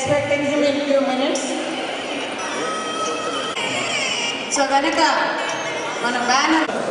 expecting him in few minutes. So, Ganika, on a banner.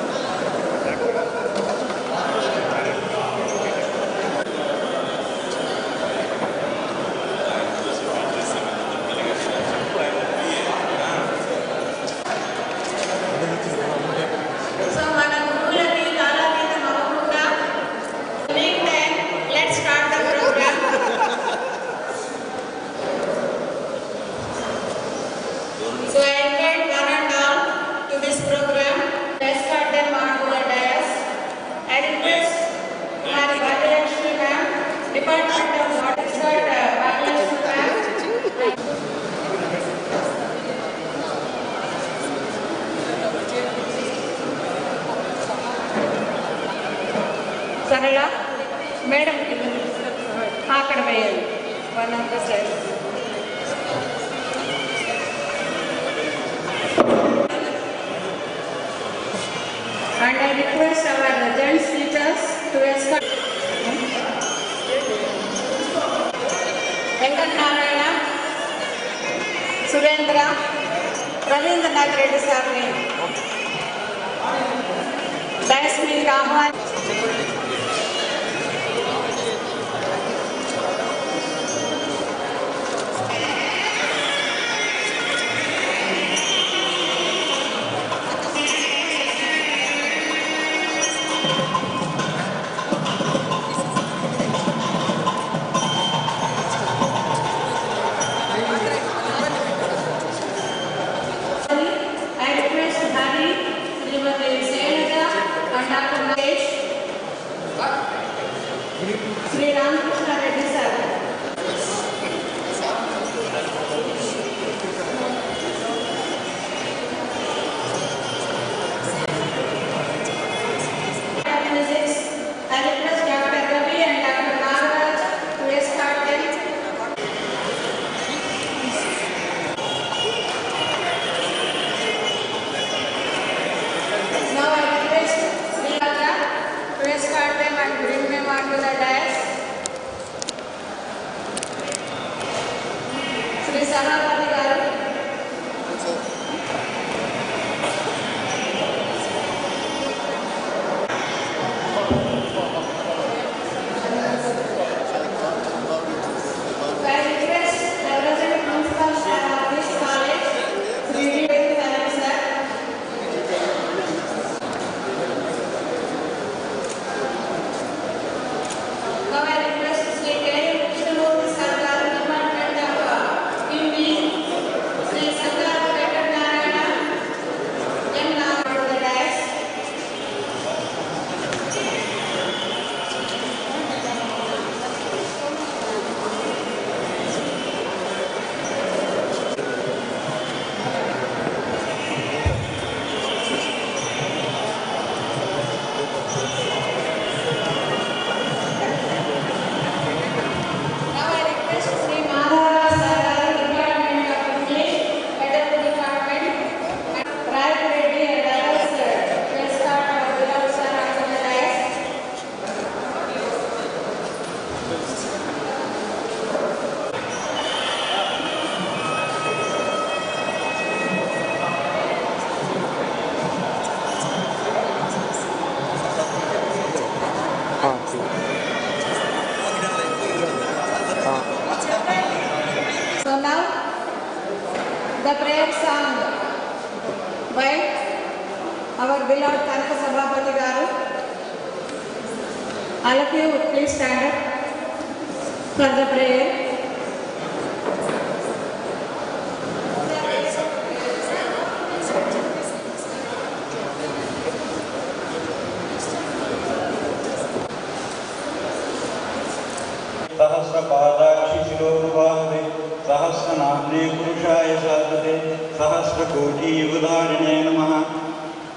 सहस्रपादाक्षिशिरोदे सहस्रनाम्ने पुरुषाय से सहस्रकोटियुगदानि नमः।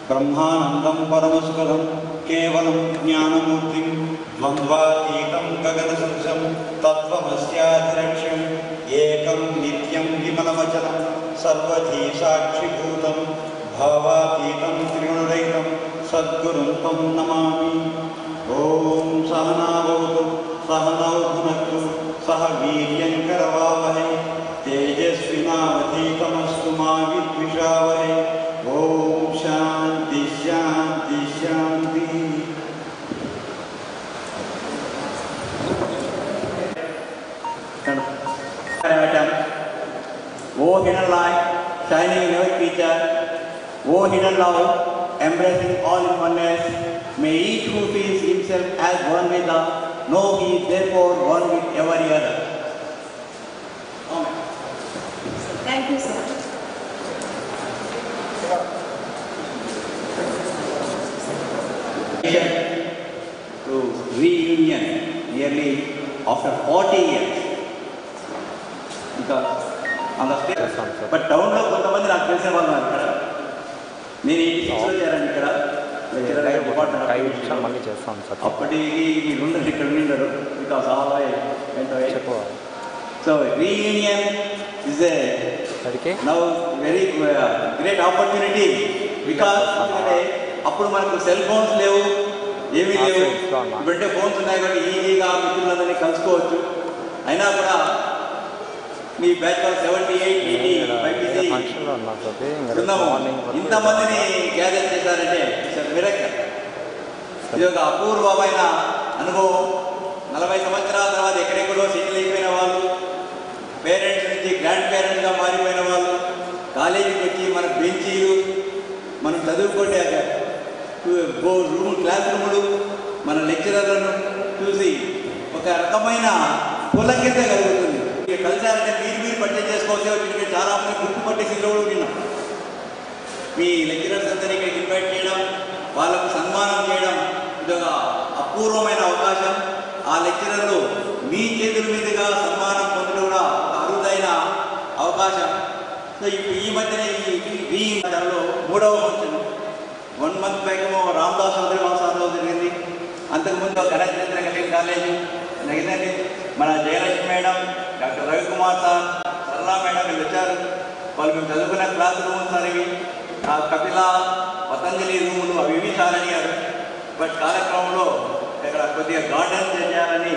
ब्रह्मानन्दं परमसुरं केवलं ज्ञानमूर्तिं द्वन्द्वातीतं गगनसत्यं तत्त्वमस्याधिरक्ष्यम् एकं नित्यं विमलवचनं सर्वधी साक्षिभूतं भावातीतं त्रिगुणरहितं सद्गुरुं सद्गुरूपं नमामि। ॐ सहनाभूतम् सह नौ भुनक्तु सह वीर्यङ्करवावहै तेजस्विनावधीतमस्तु मा विद्विषावहै ॐ शान्ति शान्ति शान्तिः वो hidden light, shining in every creature, वो hidden love, embracing all in oneness, may each who feels himself as one with the, know he is therefore one with every other. Amen. Thank you, sir. to reunion nearly after 40 years. ఇంకా అంత but టౌన్లో కొంతమంది నాకు తెలిసిన వాళ్ళు ఉన్నారు ఇక్కడ నేను ఈ సిక్స్లో చేరాను ఇక్కడ లెక్చరర్ ఐదు నిమిషాలు. మళ్ళీ చేస్తాం సార్ అప్పటికి వీళ్ళు ఉండరు ఇక్కడ ఉండరు బికాస్ ఆల్ చెప్పు so reunion is a now very great opportunity because అప్పుడు మనకు సెల్ ఫోన్స్ లేవు ఏమీ ఆ, లేవు. ఇప్పుడంటే ఫోన్స్ ఉన్నాయి కాబట్టి ఈజీగా మిత్రులందరినీ కలుసుకోవచ్చు. అయినా కూడా మీ బ్యాచ్ సెవెంటీ ఎయిట్ ఎయిటీ ఇంతమందిని గ్యాదర్ చేశారంటే మిరకల్ ఇది ఒక అపూర్వమైన అనుభవం. నలభై సంవత్సరాల తర్వాత ఎక్కడెక్కడో సెటిల్ అయిపోయిన వాళ్ళు పేరెంట్స్ నుంచి గ్రాండ్ పేరెంట్స్గా మారిపోయిన వాళ్ళు కాలేజీకి వచ్చి మన బెంచీలు మనం చదువుకుంటే రూమ్ క్లాస్ రూములు మన లెక్చరర్లను చూసి ఒక రకమైన పులకిత కలుగుతుంది. కలిసారంటే మీరు మీరు పట్టే చేసుకోవచ్చు. వీటికి చాలా మంది గుర్తుపట్టే స్థితిలో కూడా మీ లెక్చరర్స్ అందరినీ ఇక్కడ ఇన్వైట్ చేయడం వాళ్ళకు సన్మానం చేయడం ఇది ఒక అపూర్వమైన అవకాశం. ఆ లెక్చరర్లు మీ చేతుల మీదుగా సన్మానం పొందడం కూడా ఒక అరుదైన అవకాశం. సో ఇప్పుడు ఈ మధ్యనే ఈ ఈ మూడవ function one month back Ramadas Chowdary వాసాలో జరిగింది. అంతకుముందు గణేష్ చంద్ర కాలేజ్ జరిగిందండి మన Jayalakshmi madam doctor Ravikumar sir Sarala madam వీళ్ళు వచ్చారు. వాళ్ళు మేము చదువుకున్న క్లాస్ రూమ్స్ అనేవి ఆ కపిల పతంజలి రూములు అవి ఇవి సార్ అడిగారు. బట్ కాలక్రమంలో ఇక్కడ కొద్దిగా గార్డెన్ చేయాలని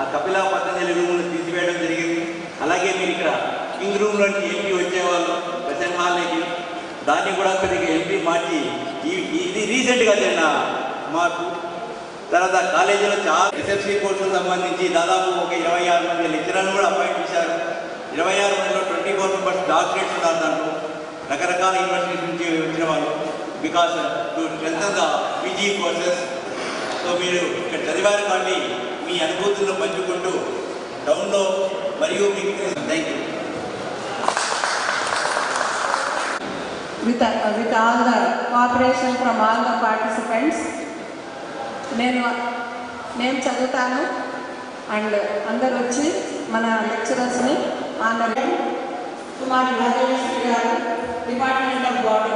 ఆ కపిల పతంజలి రూములు తీసివేయడం జరిగింది. అలాగే మీరు ఇక్కడ కింగ్ రూమ్ ఎంపీ వచ్చేవాళ్ళు ప్రసెంట్ హాల్లోకి. దాన్ని కూడా కొద్దిగా ఎంపీ మార్చి ఇది రీసెంట్గా జరిగిన మార్పు తర్వాత కాలేజీలో చాలా ఎస్ఎఫ్సి కోర్సులకు సంబంధించి దాదాపు ఒక ఇరవై ఆరు మంది లెక్చరర్లు కూడా అపాయింట్ చేశారు. ఇరవై ఆరు మందిలో ట్వంటీ ఫోర్ మెంబర్స్ డాక్టరేట్స్ ఉన్నారు దాంట్లో. రకరకాల యూనివర్సిటీస్ నుంచి వచ్చిన వాళ్ళు. Because to strength the PG courses so మీరు ఇక్కడ చదివారు కాబట్టి మీ అనుభూతులను పంచుకుంటూ టౌన్లో మరియు మీకు thank you with, uh, with all the cooperation from all the participants. నేను నేను చదువుతాను. అండ్ అందరు వచ్చి మన లెక్చరర్స్ని ఆనర్ కుమార్ రాజేశ్వరి గారు department of body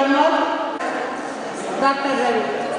Bernard, Dr. Ravi.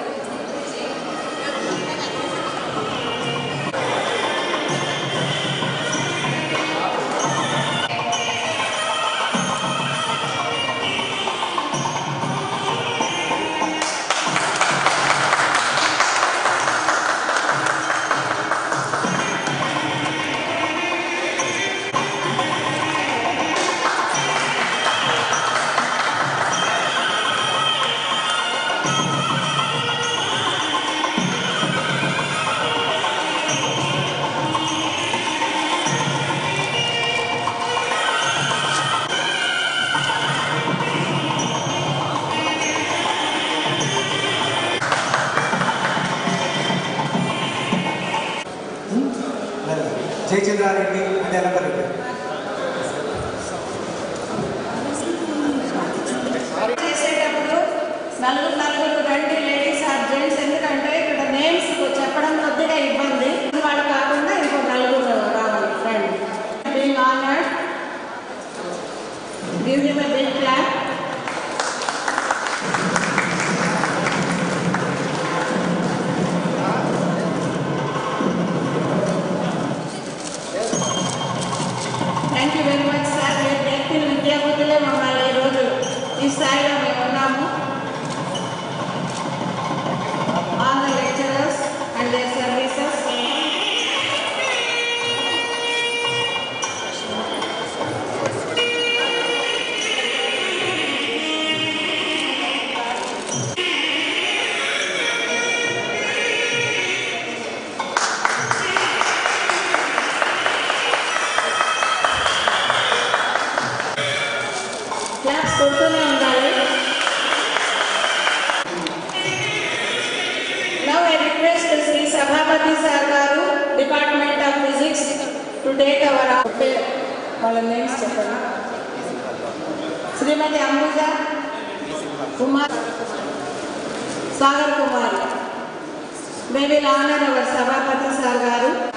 Kumar. Sagar Kumar. మేము ఇలా ఆనాడు సభాపతి సార్ గారు.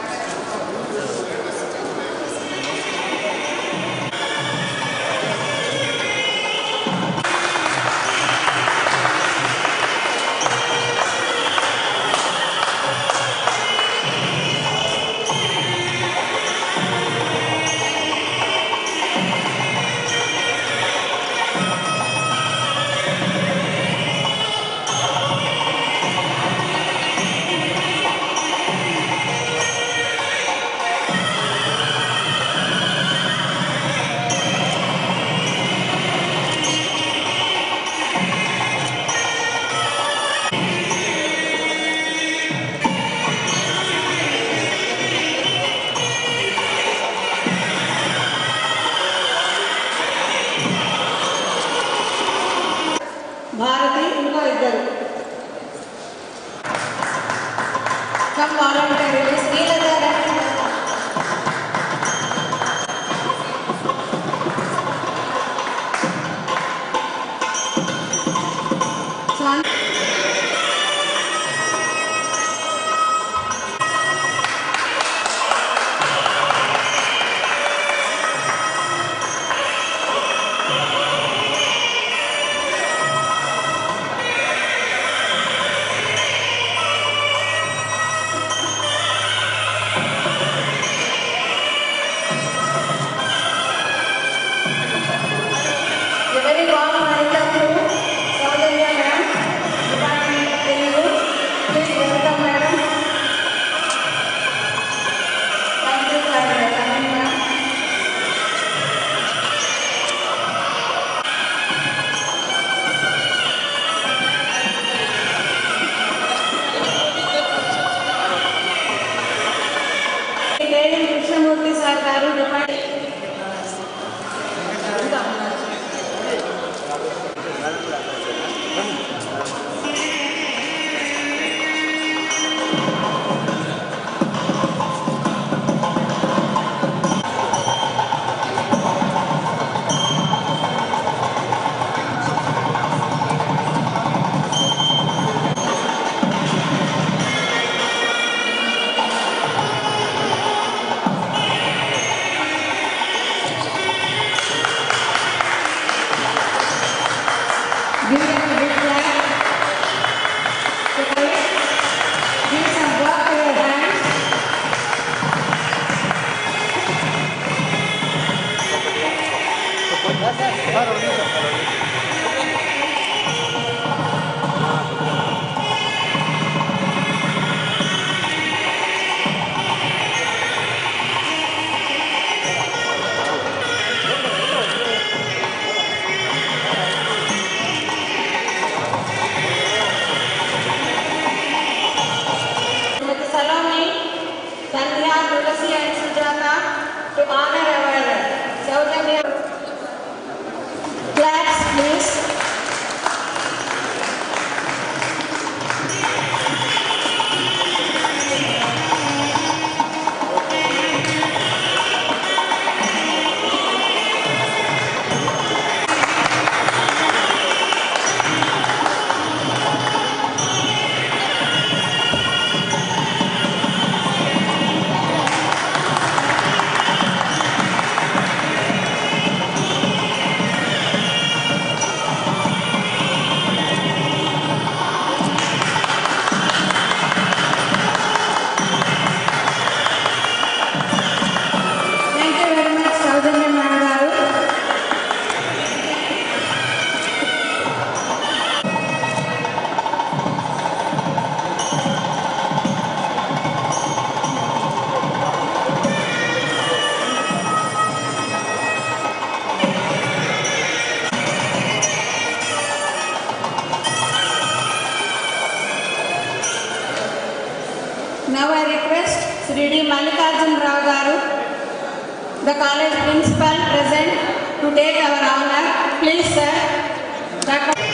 the college principal present to take our honor. Please, sir.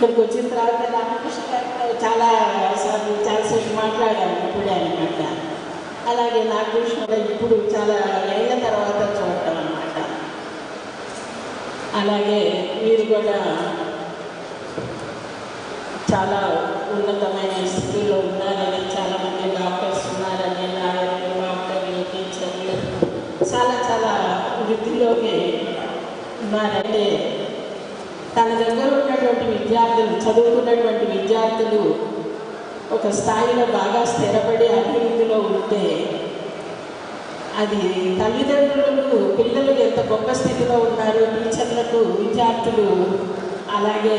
ఇక్కడికి వచ్చిన తర్వాత నాకు చాలా సార్లు చాలా చాలాసేపు మాట్లాడాను ఇప్పుడే అనమాట అలాగే నాగకృష్ణ ఇప్పుడు చాలా ఏళ్ళ తర్వాత చూడటం అనమాట అలాగే మీరు కూడా చాలా ఉన్నతమైన స్థితిలో ఉన్నారని చాలా మంది డాక్టర్స్ ఉన్నారని లాయర్లు డాక్టర్లు టీచర్లు చాలా చాలా వృద్ధిలోకి ఉన్నారంటే తన దగ్గర ఉన్న చదువుకున్నటువంటి విద్యార్థులు చదువుకున్నటువంటి విద్యార్థులు ఒక స్థాయిలో బాగా స్థిరపడి అభివృద్ధిలో ఉంటే అది తల్లిదండ్రులు పిల్లలు ఎంత గొప్ప స్థితిలో ఉన్నారు టీచర్లకు విద్యార్థులు అలాగే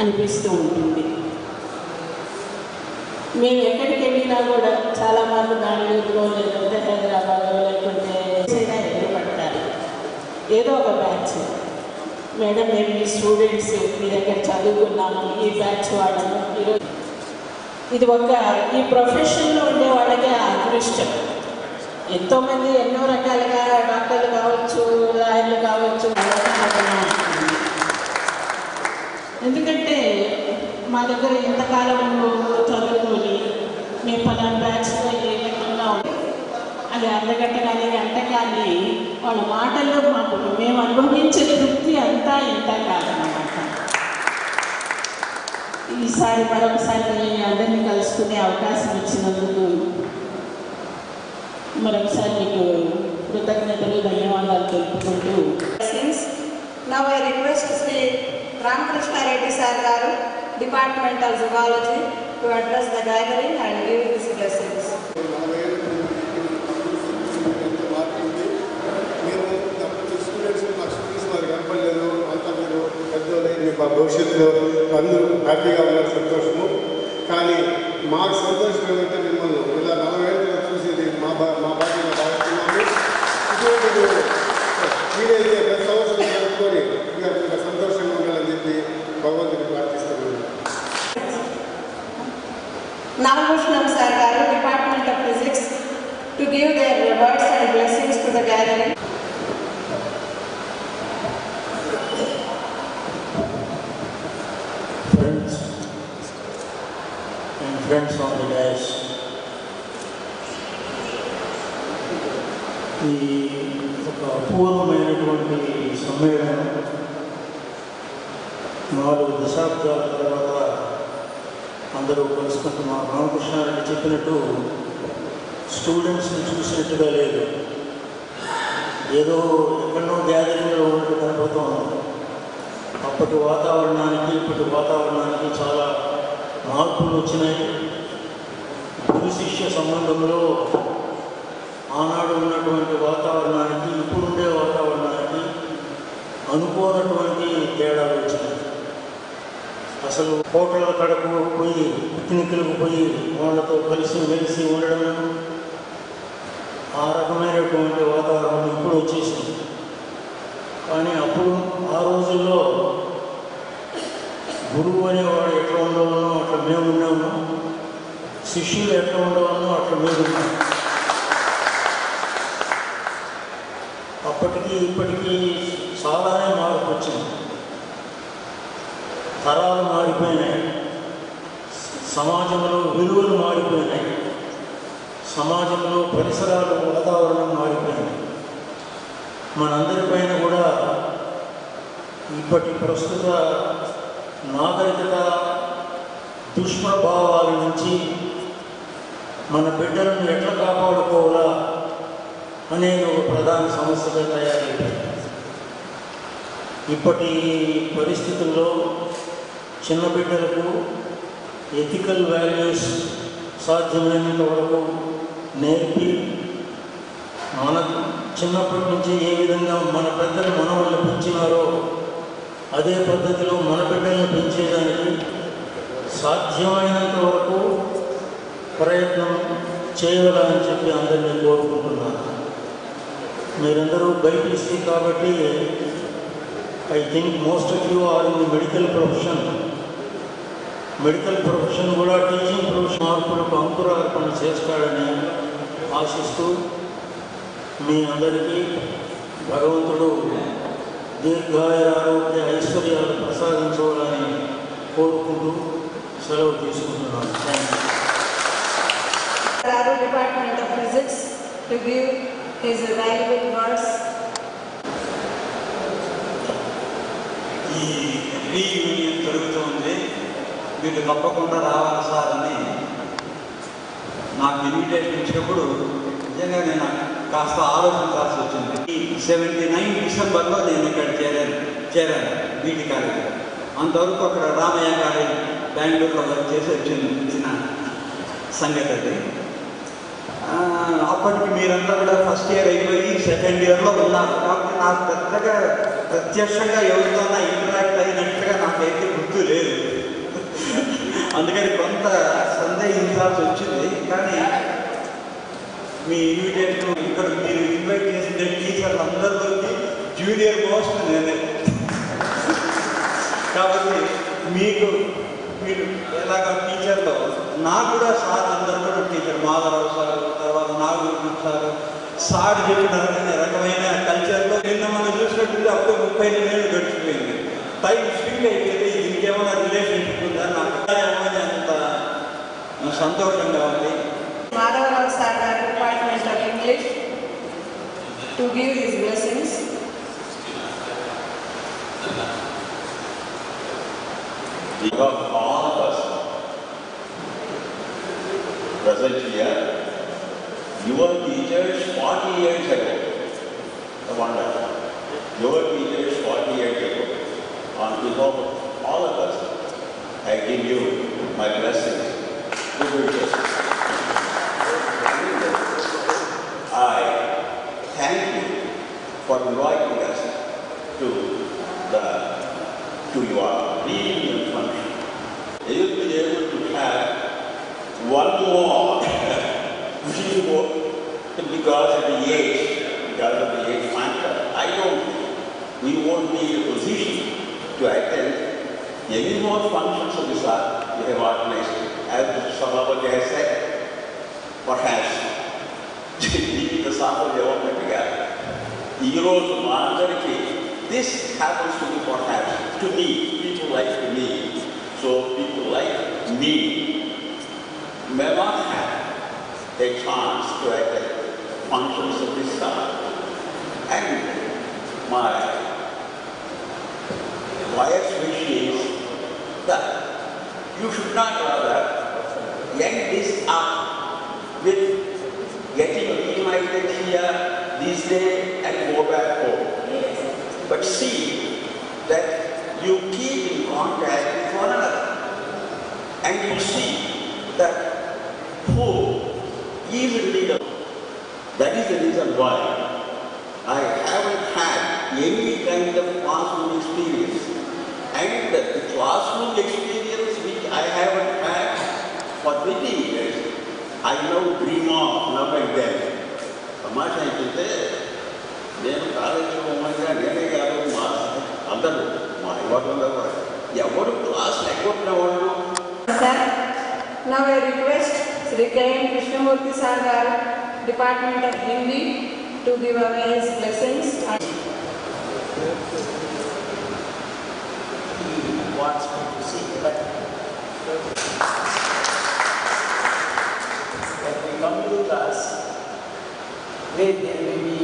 అనిపిస్తూ ఉంటుంది. మేము ఎక్కడికి వెళ్ళినా కూడా చాలామంది బెంగళూరులో లేకపోతే హైదరాబాద్లో లేకుంటే ఏదో ఒక బ్యాచ్. మేడం మేము మీ స్టూడెంట్స్ మీ దగ్గర చదువుకున్నాము ఈ బ్యాచ్ వాళ్ళను. ఈరోజు ఇది ఒక ఈ ప్రొఫెషన్లో ఉండే వాళ్ళకే అదృష్టం. ఎంతోమంది ఎన్నో రకాలుగా డాక్టర్లు కావచ్చు లాయర్లు కావచ్చు. ఎందుకంటే మా దగ్గర ఎంతకాలం చదువుకొని మేము పలానా బ్యాచ్లో కానీ గంట కానీ వాళ్ళ మాటల్లో మాకు మేము అనుభవించే తృప్తి అంతా ఇంత కాదన్నమాట. ఈసారి మరొకసారి అందరినీ కలుసుకునే అవకాశం ఇచ్చినందుకు మరొకసారి మీకు కృతజ్ఞతలు ధన్యవాదాలు తెలుపుకుంటూ. Now I request Sri Ramakrishna Reddy Sir Garu, Department of Zoology, to address the gathering and give his blessings. మేము స్టూడెంట్స్ మాకు స్టూడెంట్స్ వారు కనపడలేదు అంతా మీరు పెద్దోళ్ళు మీకు ఆ భవిష్యత్తులో అందరూ హ్యాపీగా ఉన్నారు సంతోషము. కానీ మాకు సంతోషం ఏమంటే మిమ్మల్ని ఇలా నలభై ఏళ్ళలో చూసేది మా బా మా బాధ్యత భావిస్తున్నాము ఇటువంటి మీరైతే ప్రతి సంవత్సరం జరుపుకొని ఇక సంతోషంగా ఉండాలని చెప్పి భగవంతుని ప్రార్థిస్తున్నాను. నాగభూషణం సార్ గారు department of physics to give their words and blessings to the gallery friends and friends on the dais. ఈ ఒక అపూర్వమైనటువంటి సమ్మేళనం నాలుగు దశాబ్దాల తర్వాత అందరూ కలుసుకుంటున్నాం రామకృష్ణారెడ్డి చెప్పినట్టు స్టూడెంట్స్ని చూసినట్టుగా లేదు. ఏదో ఎక్కడో గ్యాదరింగ్లో ఉన్నట్టు కనపడుతోంది అప్పటి వాతావరణానికి ఇప్పటి వాతావరణానికి చాలా మార్పులు వచ్చినాయి. గురు శిష్య సంబంధంలో ఆనాడు ఉన్నటువంటి వాతావరణానికి ఇప్పుడుండే వాతావరణానికి అనుకోనటువంటి తేడాలు అసలు హోటళ్ళ కడకు పోయి పిక్నిక్లకు పోయి వాళ్ళతో కలిసి మెలిసి ఉండడం ఆ రకమైనటువంటి వాతావరణం ఇప్పుడు వచ్చేసింది. కానీ అప్పుడు ఆ రోజుల్లో గురువు అనేవాడు ఎట్లా ఉండవన్నో అట్లా మేము ఉన్నాము. శిష్యులు ఎట్లా ఉండవన్నో అట్లా మేము ఉన్నాము. అప్పటికి ఇప్పటికీ చాలానే మార్పు వచ్చింది తరాలు మారిపోయినాయి. సమాజంలో విలువలు మారిపోయినాయి. సమాజంలో పరిసరాలు వాతావరణం మారిపోయింది మనందరిపైన కూడా ఇప్పటి ప్రస్తుత నాగరికత దుష్ప్రభావాల నుంచి మన బిడ్డలను ఎట్లా కాపాడుకోవాలా అనేది ఒక ప్రధాన సమస్యగా తయారైంది ఇప్పటి పరిస్థితుల్లో చిన్న బిడ్డలకు ఎథికల్ వాల్యూస్ సాధ్యమైనంత వరకు నేర్పి మన చిన్నప్పటి నుంచి ఏ విధంగా మన పెద్దలు మనవాళ్ళు పెంచినారో అదే పద్ధతిలో మన బిడ్డలను పెంచేదానికి సాధ్యమైనంత వరకు ప్రయత్నం చేయాలని చెప్పి అందరినీ కోరుకుంటున్నాను. మీరందరూ బైపీసీ కాబట్టి I think most of you are in medical profession. Medical profession కూడా టీచింగ్ ప్రొఫెషన్ మార్పులకు అంకురార్పణ చేస్తాడని ఆశిస్తూ మీ అందరికీ భగవంతుడు దీర్ఘాయ ఆరోగ్య ఐశ్వర్యాలు ప్రసాదించవాలని కోరుకుంటూ సెలవు తీసుకుంటున్నాను thank you Department of Physics, to give his valuable words. ఈ రీయూనియన్ మీరు తప్పకుండా రావాలి సార్ అని నాకు ఇన్విటేషన్ ఇచ్చినప్పుడు నిజంగా నేను కాస్త ఆలోచించాల్సి వచ్చింది. ఈ సెవెంటీ నైన్ డిసెంబర్లో నేను ఇక్కడ చేరాను చేరాను బీటీ కాలేజీలో. అంతవరకు అక్కడ రామయ్య కాలేజ్ బెంగళూరులో వర్క్ చేసి వచ్చింది ఇచ్చిన సంగతి అది. అప్పటికి మీరంతా కూడా ఫస్ట్ ఇయర్ అయిపోయి సెకండ్ ఇయర్లో ఉన్నారు. కాబట్టి నాకు పెద్దగా ప్రత్యక్షంగా ఎవరితోనా ఇంటరాక్ట్ అయినట్టుగా నాకైతే గుర్తు లేదు. అందుకని కొంత సందేహించాల్సి వచ్చింది. కానీ మీ ఇన్విటేషన్ ఇక్కడ మీరు ఇన్వైట్ చేసిన టీచర్లు అందరిలోకి జూనియర్ మోస్ట్ నేనే కాబట్టి మీకు మీరు ఎలాగ టీచర్లో నాకు కూడా సార్ అందరు కూడా టీచర్ మాధవరావు సార్ తర్వాత నాగూరు సార్ సార్ చెప్పిన రకమైన కల్చర్లో నిన్న మనం చూసినట్టు అప్పుడు ముప్పై ఐదు ఏళ్ళు గడిచి టైం స్పీడ్ అయిపోయింది దీనికి ఏమైనా రిలేషన్షిప్ ఉందా నాకు ఏమని అంత సంతోషంగా ఉంది మాధవరావు సార్ గారు department of English to give his blessings Because all of us present here, your teachers 40 years ago, I wonder, your teachers 40 years ago, on behalf of all of us, I give you my blessings. I thank you for inviting to attend any more functions of this kind, we have organized. As Sabhapati has said, perhaps the SAR will ever appear. Heroes martyrdom. This happens to be perhaps, to me, people like to me. So people like me may not have a chance to attend functions of this kind, And my wife's wish is that you should not rather end this up with getting reunited here this day and go back home. But see that you keep in contact with one another. And you see that who is need of. That is the reason why I haven't had any kind of classroom experience. And the classroom experience which I haven't had for 20 years, I now dream of now and then. తమాషా ఏంటంటే నేను కాలేజీలో ఉండగా నేనే కాదు మా అందరూ మా యువకులందరూ కూడా ఎవరు క్లాస్ ఎగ్గొట్టిన వాళ్ళు Sir, now I request Sri K.M. Krishnamurthy Sir garu, Department of Hindi, to give away his blessings. Wants to see, but when we come to class, where there may be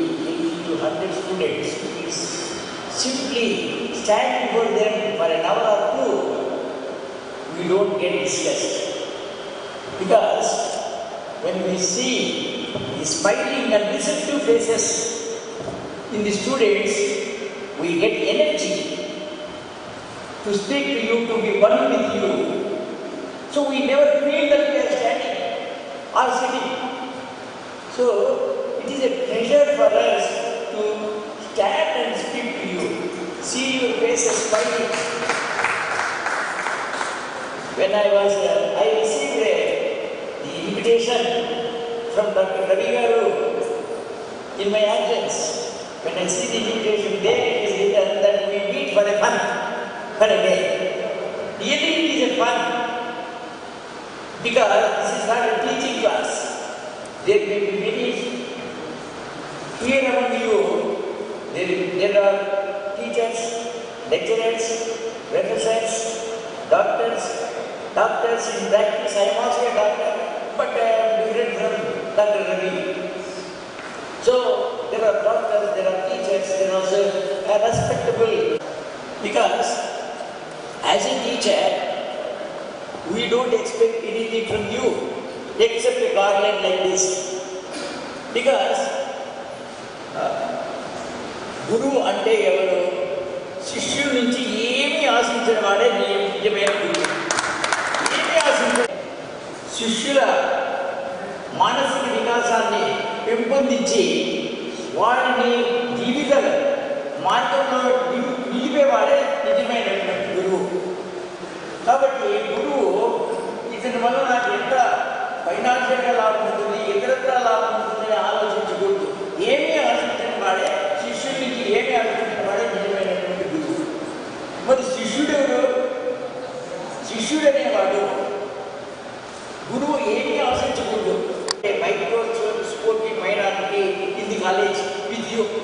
80 to 100 students, simply stand before them for an hour or two, we don't get discussed. Because when we see the smiling and receptive faces in the students, we get energy to speak to you, to be one with you. So we never feel that we are standing or sitting. So it is a pleasure for us to stand and speak to you, see your faces smiling. When I was, uh, I received uh, the invitation from Dr. Ravi Garu in my absence. When I see the invitation there, it is written that we meet for a month, for a day. Really, is a fun because this is not a teaching class. There may be many here among you. There, there are teachers, lecturers, professors, doctors, doctors in practice. I am also a doctor, but I am different from Dr. Ravi. So there are doctors, there are teachers, there are also a respectable because as a teacher, we don't expect anything from you except a garland like this. Because గురువు అంటే ఎవరు శిష్యుడి నుంచి ఏమీ ఆశించిన వాడే నీ నిజమైన గురువు ఏమీ ఆశించ శిష్యుల మానసిక వికాసాన్ని పెంపొందించి వారిని జీవిత మార్గంలో నిలు- నిలిపేవాడే నిజమైనటువంటి గురువు కాబట్టి గురువు ఇతని వల్ల నాకు ఎంత ఫైనాన్షియల్గా లాభం ఉంటుంది ఇతరత్ర లాభం ఉంటుందని ఆలోచించకూడదు. ఏమీ ఆశించిన వాడే శిష్యుడికి ఏమీ ఆశించిన వాడే నిజమైనటువంటి గురువు. మరి శిష్యుడు శిష్యుడు అనేవాడు గురువు ఏమీ ఆశించకూడదు micro sporting minority in the ప్రాక్టికల్స్లో ZP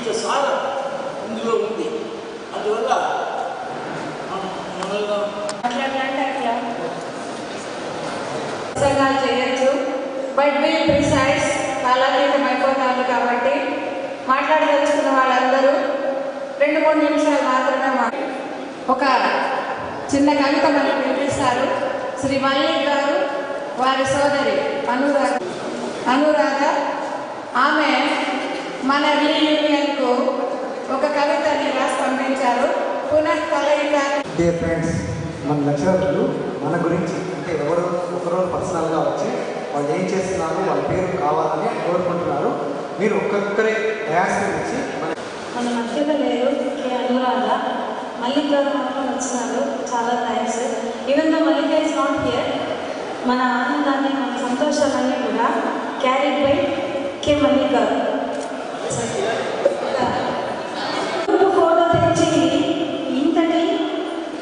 జీవిత సార ఇందులో ఉంది. అందువల్ల మాట్లాడాలంటే అట్లా చేయొచ్చు. బట్ మీ ప్రిసైజ్ కాలాతీతం అయిపోతారు కాబట్టి మాట్లాడదలుచుకున్న వాళ్ళందరూ రెండు మూడు నిమిషాలు మాత్రమే మా ఒక చిన్న కవిత మనకు వినిపిస్తారు. శ్రీ మల్లిక్ గారు వారి సోదరి అనురాధ అనురాధ. ఆమె మన రీయూనియన్కు ఒక కవితని రాసి పంపించారు పునః కలయిక. డియర్ ఫ్రెండ్స్ మన లెక్చరర్లు మన గురించి అంటే ఎవరు ఒకరు పర్సనల్గా వచ్చి వాళ్ళు ఏం చేస్తున్నారు వాళ్ళ పేరు కావాలని కోరుకుంటున్నారు. మీరు ఒక్కొక్కరే డయాస్ నుంచి మన మన మధ్యలో లేరు కే అనురాధ. మల్లిక్ గారు మాత్రం వచ్చినారు. చాలా thanks even though Mallika is not here మన ఆనందాన్ని మన సంతోషాలన్నీ కూడా క్యారీ బై కే మల్లిక్ గారు ఫోటో తెచ్చి ఇంతటి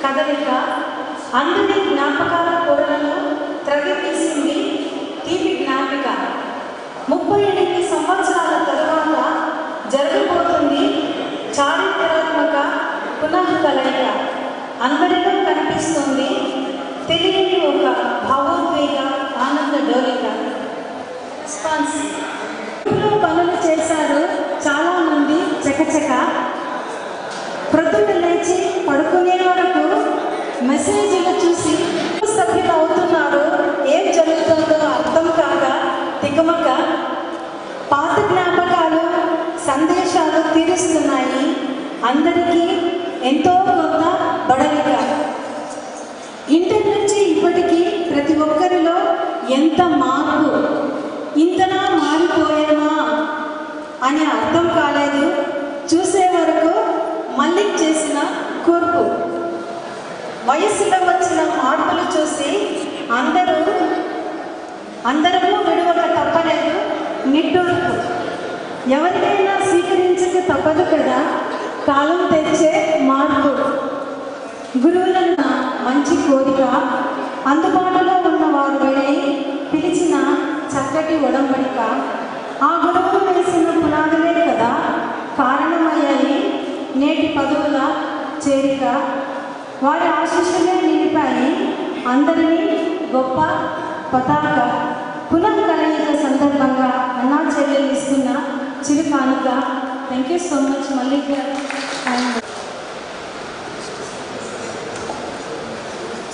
కదలిక అందరి జ్ఞాపకాల పొరలను త్రగి తీసింది తీపి జ్ఞాపిక. ముప్పై ఎనిమిది సంవత్సరాల తరువాత జరగబోతుంది చారిత్రాత్మక పునః కలయిక అందరిలో కనిపిస్తుంది తెలియని ఒక భావోద్వేగ ఆనంద డోలిక రెస్పాన్స్ ఇంట్లో పనులు చేశారు చాలా మంది చకచక. ప్రొద్దున లేచి పడుకునే వరకు మెసేజ్లు చూసి సభ్యులు అవుతున్నారు ఏం జరుగుతుందో అర్థం కాక తికమక పాత జ్ఞాపకాలు సందేశాలు తీరుస్తున్నాయి అందరికీ ఎంతో కొంత బడలిక ఇంటర్ నుంచి ఇప్పటికీ ప్రతి ఒక్కరిలో ఎంత మార్పు ఇంతనా మారిపోయామా అని అర్థం కాలేదు చూసే వరకు మళ్ళీ చేసిన కూర్పు వయస్సులో వచ్చిన మార్పులు చూసి అందరూ అందరము విడువక తప్పలేదు నిట్టూర్పు. ఎవరికైనా స్వీకరించక తప్పదు కదా? కాలం తెచ్చే మార్పు. గురువులన్న మంచి కోరిక. అందుబాటులో ఉన్న వారు పిలిచిన చక్కటి ఒడంబడిక. ఆ గురువులు వేసిన పునాదులే కదా? కారణమయ్యాయి నేటి పదవుల చేరిక. వారి ఆశీస్సులే నిలిపాయి. అందరినీ గొప్ప పతాక పునః కలయిక సందర్భంగా అన్నా చెల్లెలు ఇస్తున్న చిరు కానుక. థ్యాంక్ యూ సో మచ్ మళ్ళీ అండ్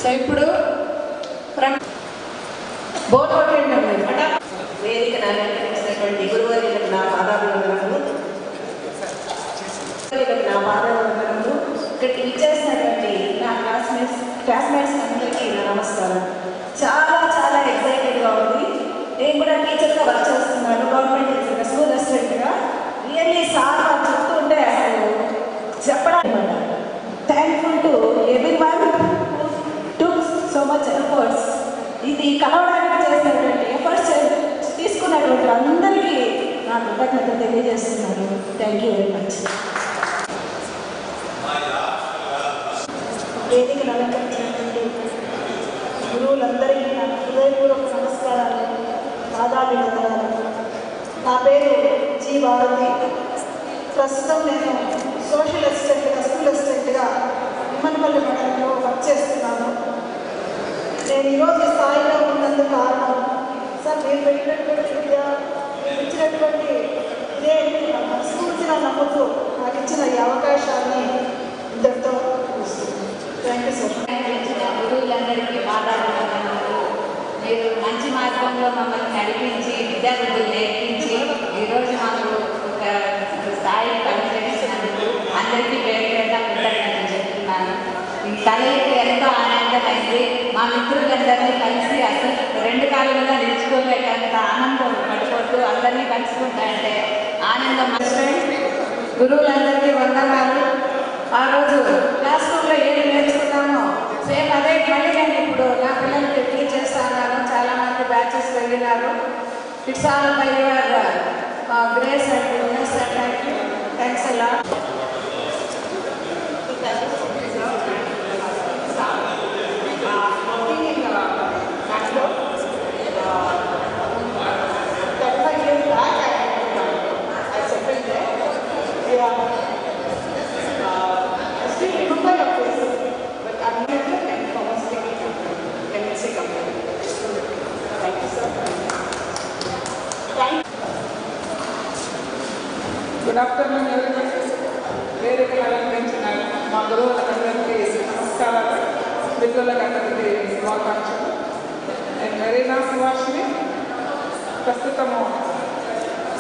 సో ఇప్పుడు బోర్ కొట్టండి వేదిక నారాయణ అలంకరించినటువంటి గురువర్యులకు నా పాదాభివందనములు గురువర్యులకు నా పాదాభివందనములు ఇక్కడికి ఇచ్చేసినటువంటి నా క్లాస్మేట్స్ అందరికీ నమస్కారం. చాలా చాలా ఎక్సైటెడ్గా ఉంది. నేను కూడా టీచర్గా వర్క్ చేస్తున్నాను. గవర్నమెంట్ స్కూల్ అసిస్టెంట్గా రియల్లీ సార్ నాకు చెప్తూ ఉంటే అసలు చెప్పడానికి thankful to everyone took so much efforts ఇది కలవడానికి చేసినటువంటి ఎఫర్ట్స్ తీసుకున్నటువంటి అందరికీ నా కృతజ్ఞత తెలియజేస్తున్నాను. థ్యాంక్ యూ వెరీ మచ్ వేదికను అలంకరించినటువంటి గురువులందరికీ నా హృదయపూర్వక నమస్కారాలు పాదాభివందనాలు నా పేరు జీ భారతి ప్రస్తుతం నేను సోషల్ అసిస్టెంట్గా స్కూల్ అసిస్టెంట్గా నిమ్మనపల్లి మండలంలో వర్క్ చేస్తున్నాను నేను ఈరోజు స్థాయిలో ఉన్నందుకు కారణం సార్ మీరు పెట్టినటువంటి విద్య మీరు ఇచ్చినటువంటి ఇదే నాకు మనస్ఫూర్తిగా నమ్ముతూ నాకు ఇచ్చిన ఈ అవకాశాన్ని ఇద్దరితో థ్యాంక్ యూ సార్ గురువులందరికీ పాదాభివందనాలు మీరు మంచి మార్గంలో మమ్మల్ని నడిపించి విద్యార్థులు. నేర్పించి ఈరోజు మాకు ఒక స్థాయి పనిచేసినందుకు అందరికీ పేరు పేట కృతజ్ఞతలు చెప్తున్నాను. ఈ ఎంతో ఆనందమైంది. మా మిత్రులందరినీ కలిసి అసలు రెండు కాలంలో నిలుచుకోలేకంత ఆనందం పడిపోతూ అందరినీ కలుసుకుంటాంటే గురువులందరికీ వందనాలు. ఆ రోజు క్లాస్ రూమ్లో ఏం నేర్చుకున్నామో సేమ్ అదే మళ్ళీ నేను ఇప్పుడు నా పిల్లలు టీచ్ చేస్తాను చాలా మంది బ్యాచెస్ వెళ్ళినారు it's all my your grace and and thank you thanks అలా గుడ్ ఆఫ్టర్నూన్ ఎవరిబడి వేదికలు అలంకరించిన మా గురువులకందరికీ నమస్కారాలు మిత్రులకందరికీ శుభాకాంక్షలు. నేను మెరీనా సుభాష్ని ప్రస్తుతము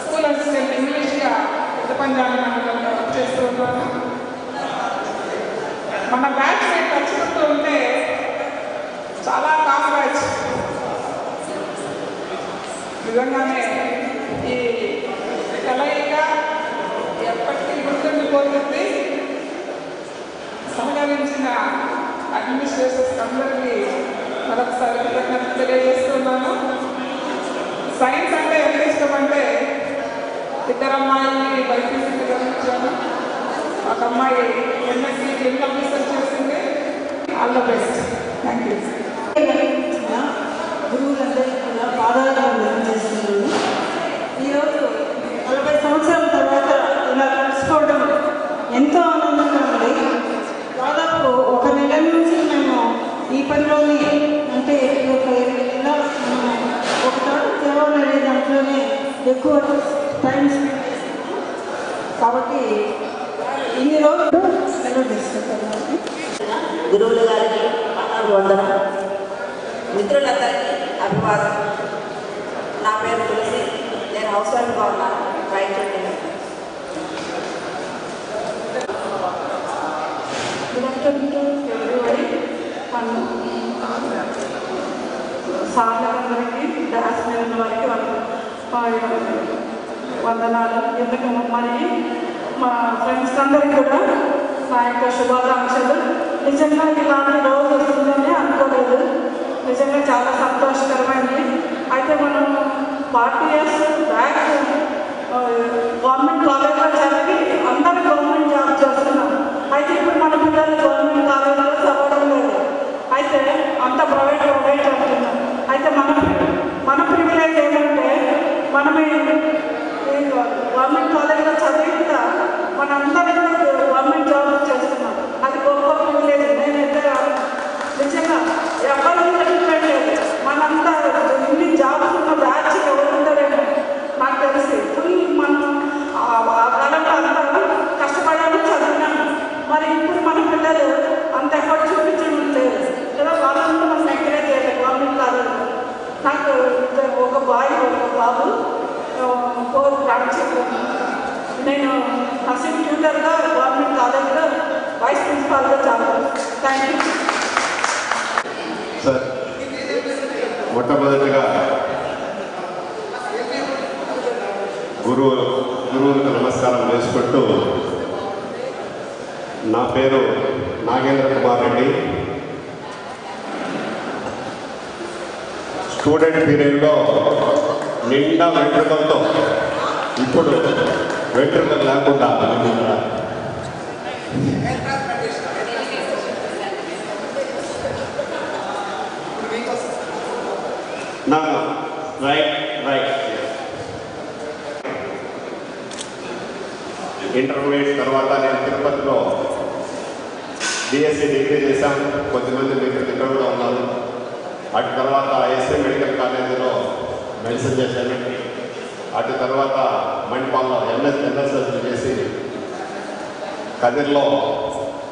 స్కూల్ అంటే నేను ఇంగ్లీష్గా పెద్ద పంజాబీ మండలంలో చేస్తూ ఉన్నాను మన బ్యాచ్ నేను తలుచుకుంటూ ఉంటే చాలా కామ్ బ్యాచ్ నిజంగానే ఈ కలయిక గుర్తుండిపోతుంది సహకరించిన అడ్మినిస్ట్రేషన్స్ అందరికీ మరొకసారి కృతజ్ఞత తెలియజేస్తున్నాను. సైన్స్ అంటే ఎంత ఇష్టం అంటే ఇద్దరు అమ్మాయిల్ని బైపీసీకి చదివించాను ఒక అమ్మాయి ఎంఎస్సీ క్లినికల్ రీసెర్చ్ చేసింది. ఆల్ ద బెస్ట్ స్టూడెంట్ పీరియడ్లో నిండా వెంట్రుకలతో ఇప్పుడు వెంట్రుకలు లేకుండా నా రైట్ రైట్. ఇంటర్మీడియట్ తర్వాత నేను తిరుపతిలో బిఎస్సీ డిగ్రీ చేశాను. కొద్దిమంది మిత్రులు ఇక్కడ కూడా ఉన్నాను అటు తర్వాత ఎస్ఏ మెడికల్ కాలేజీలో మెడిసిన్ చేశాను. అటు తర్వాత మణిపాల్లో ఎంఎస్ ఎంఎస్ఎస్ చేసి కదిర్లో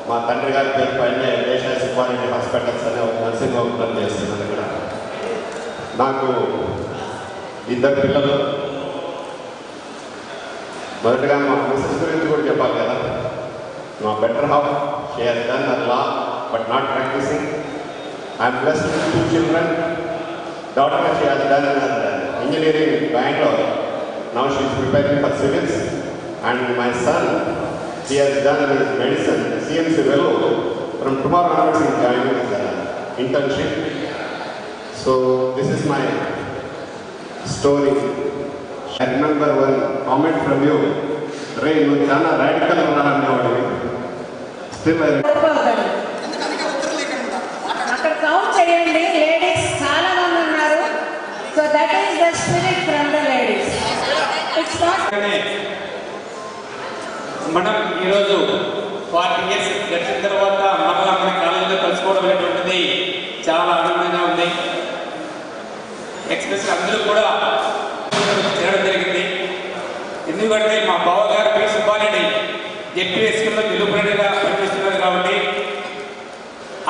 మా తండ్రి గారి పేరు పైన దేశ సుబ్బారెడ్డి హాస్పిటల్స్ అనే ఒక నర్సింగ్ హోమ్ పని చేస్తున్నాను ఇక్కడ. నాకు ఇద్దరు పిల్లలు. మొదటగా మా మిస్సెస్ గురించి కూడా చెప్పాలి కదా. మా better half share done are law but not practising. I'm blessed with two children. Daughter, she has done engineering in Bangalore. Now she is preparing for civils. And my son, he has done his medicine, CMC Velo. From tomorrow onwards, he is joining his uh, internship. So this is my story. I remember one comment from you, Ray, you are radical. Still I remember. మనం ఈరోజు forty years గడిచిన తర్వాత మరలా మన కాలేజీలో కలుసుకోవడం అనేటువంటిది చాలా ఆనందంగా ఉంది. ఎక్స్ప్రెస్ అందరూ కూడా చేరడం జరిగింది. ఎందుకంటే మా బావగారు పి. సుబ్బారెడ్డి జెడ్పీ స్కూల్లో పనిచేస్తున్నారు కాబట్టి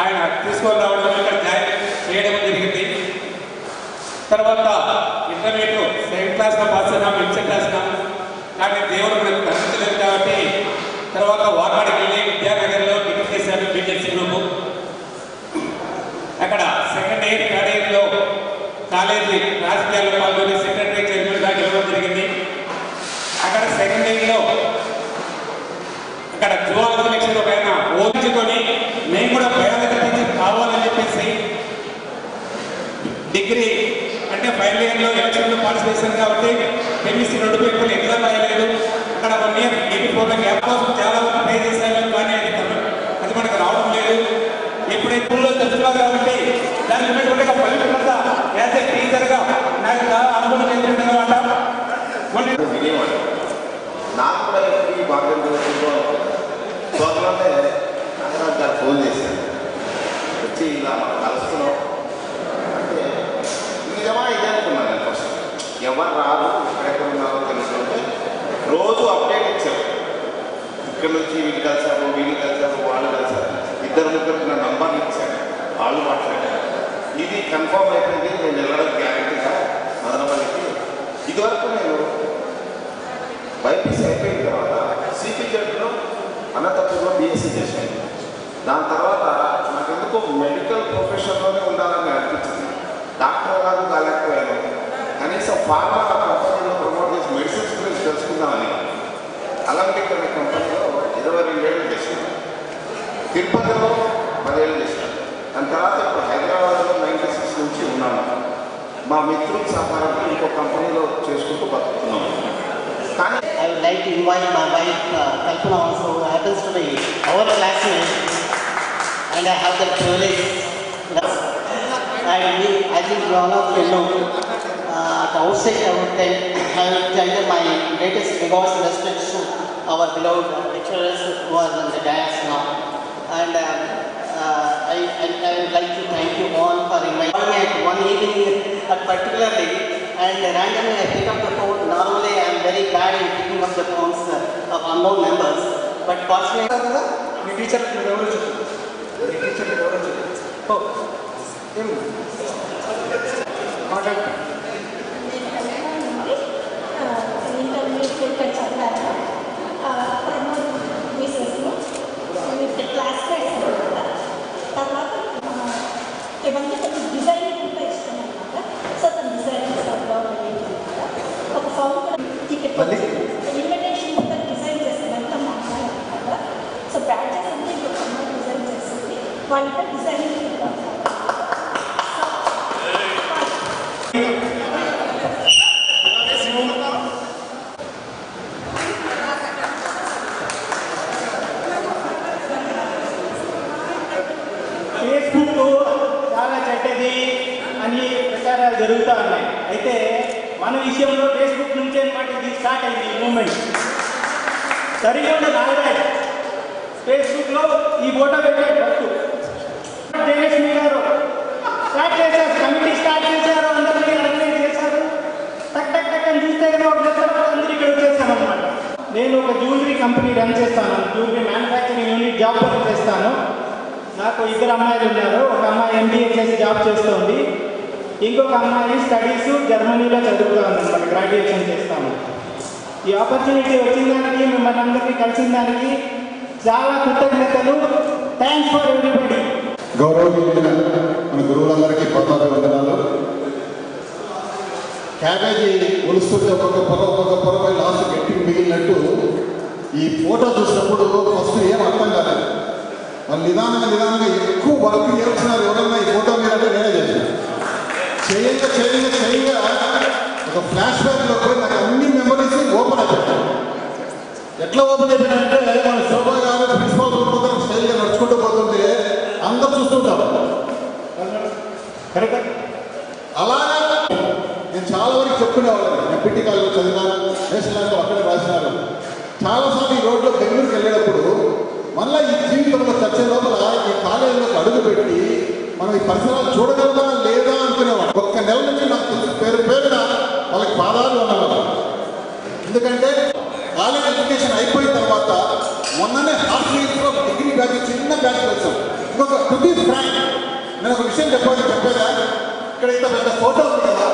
ఆయన తీసుకొని రావడం ఇక్కడ జాయిన్ చేయడం జరిగింది. తర్వాత ఇంటర్మీడియట్ సెకండ్ క్లాస్లో పాస్ అయినా ఇంటర్ క్లాస్ కానీ దేవుడు మనకు కనిపించలేదు కాబట్టి తర్వాత వాకాడికి వెళ్ళి విద్యానగర్లో డిగ్రీ చేశాను బీజెడ్సీ గ్రూపు అక్కడ సెకండ్ ఇయర్ థర్డ్ ఇయర్లో కాలేజీ రాజకీయాల్లో పాల్గొని సెక్రటరీ చైర్మన్గా గెలవడం జరిగింది. అక్కడ సెకండ్ ఇయర్లో అక్కడ జువాలజీ లెక్చర్ ఒక ఆయన ఓదించుకొని మేము కూడా బయాలజీ టీచర్ కావాలని చెప్పేసి డిగ్రీ అంటే ఫైనల్ ఇయర్లో ఎలక్షన్లో పార్టిసిపేట్ చేశాను కాబట్టి కెమిస్ట్రీ రెండు పేపర్లు ఎగ్జామ్ రాయలేదు. అక్కడ one year degree programme gap కోసం చాలా వరకు పే చేశాను కానీ అది అది మనకు రావడం లేదు. ఎప్పుడైతే తెలుసుకోవాలి కాబట్టి దాని ఉన్నటువంటి ఒక ఫలితం యాజ్ ఏ టీచర్గా నాకు చాలా అనుభవం చెందిన అనమాట నాకు కూడా ఈ భాగ్యం దొరుకుతుందో సోదరులంటే నాగరాజు ఫోన్ చేశాను వచ్చి ఇలా మనం కలుస్తున్నాం. అంటే నిజమా ఇదే అనుకున్నాను నేను ఫస్ట్ ఎవరు రాదు ఎక్కడెక్కడ ఉన్నారో తెలుసుకుంటే రోజు అప్డేట్ ఇచ్చారు. ఇక్కడ నుంచి వీళ్ళు కలిసారు వీళ్ళు కలిసారు వాళ్ళు కలిసారు ఇద్దరు ముగ్గురికి నా నంబర్లు ఇచ్చారు. వాళ్ళు మాట్లాడారు. ఇది కన్ఫర్మ్ అయిపోయింది నేను వెళ్ళడం గ్యారంటీగా మదనపల్లికి ఇదివరకు నేను బైపీసీ అయిపోయిన తర్వాత సిపిజెడ్లో అనంతపూర్లో బీఎస్సీ చేశాను. దాని తర్వాత నాకు ఎందుకో మెడికల్ ప్రొఫెషన్లోనే ఉండాలని అనిపించింది. డాక్టర్ గారు కాలేకపోయాను. కనీసం ఫార్మా కంపెనీలో ప్రమోట్ చేసి మెడిసిన్స్ గురించి తెలుసుకుందామని అలాంటి అనే కంపెనీలో ఇరవై రెండేళ్ళు చేశాను. తిరుపతిలో పదేళ్ళు చేశాను దాని తర్వాత ఇప్పుడు హైదరాబాద్లో నైంటీ సిక్స్ నుంచి ఉన్నాను మా మిత్రుల సహకారంతో ఇంకో కంపెనీలో చేసుకుంటూ బతుకుతున్నాను కానీ I would like to invite my wife, uh, Kalpana also, who happens to be our classmate, and I have the privilege. And we, I think you all of at the outset, I would tell, I would tender my greatest regards and respects to our beloved lecturers who are in the dais now. And uh, uh, I, I, I would like to thank you all for inviting me at one evening, uh, particularly and randomly I pick up the phone. Normally I am very bad in picking up the phones uh, of unknown numbers, but fortunately. మీ teacher ఎవరు చెప్పు మీ teacher ఎవరు చెప్పు ఓ ఈ లేదా అనుకునేవాడు. ఒక్క నెల నుంచి నాకు పేరు పేరున వాళ్ళకి పాదాలు ఉన్నవాడు ఎందుకంటే కాలేజ్ ఎడ్యుకేషన్ అయిపోయిన తర్వాత మొన్ననే హాస్టల్లో డిగ్రీ బ్యాచ్ చిన్న బ్యాచ్ వచ్చాం. ఇంకొక టు బి ఫ్రాంక్. నేను ఒక విషయం చెప్పాలి చెప్పేదా ఇక్కడ ఇంత పెద్ద ఫోటో ఉంది కదా.